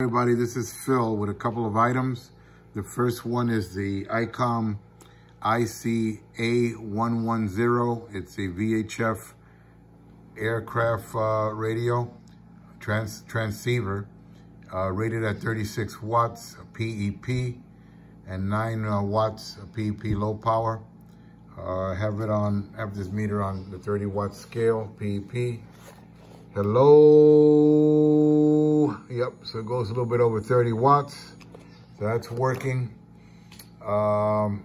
Everybody, this is Phil with a couple of items. The first one is the ICOM ICA110. It's a VHF aircraft uh, radio trans transceiver uh, rated at 36 watts PEP and 9 uh, watts PEP low power. Uh, have it on, have this meter on the 30 watt scale PEP. Hello. Yep, so it goes a little bit over 30 watts. So that's working. Um,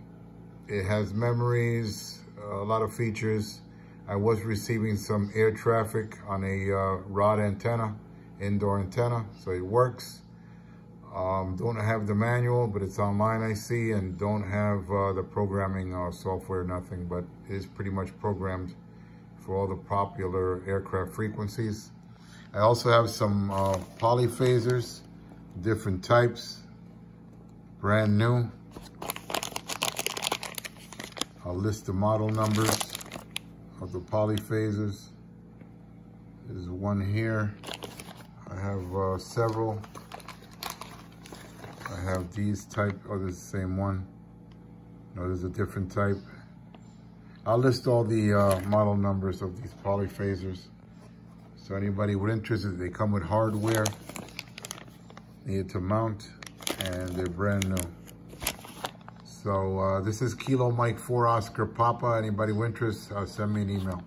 it has memories, a lot of features. I was receiving some air traffic on a uh, rod antenna, indoor antenna, so it works. Um, don't have the manual, but it's online, I see, and don't have uh, the programming uh, software, nothing, but it is pretty much programmed for all the popular aircraft frequencies. I also have some uh, polyphasers, different types, brand new. I'll list the model numbers of the polyphasers. There's one here. I have uh, several. I have these type, oh, this is the same one. No, there's a different type. I'll list all the uh, model numbers of these polyphasers. So anybody with interest, they come with hardware, need to mount, and they're brand new. So uh, this is Kilo Mike 4 Oscar Papa. Anybody with interest, uh, send me an email.